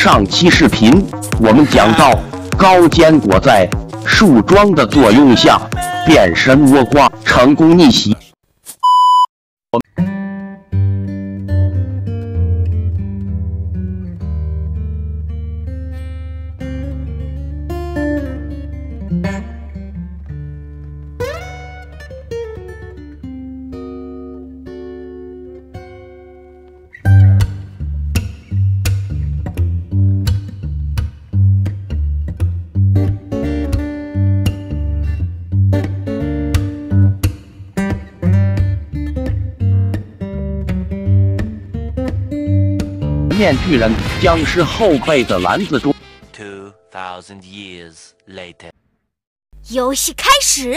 上期视频我们讲到，高坚果在树桩的作用下变身倭瓜，成功逆袭。面巨人僵尸后背的篮子中。Two thousand years later. 游戏开始。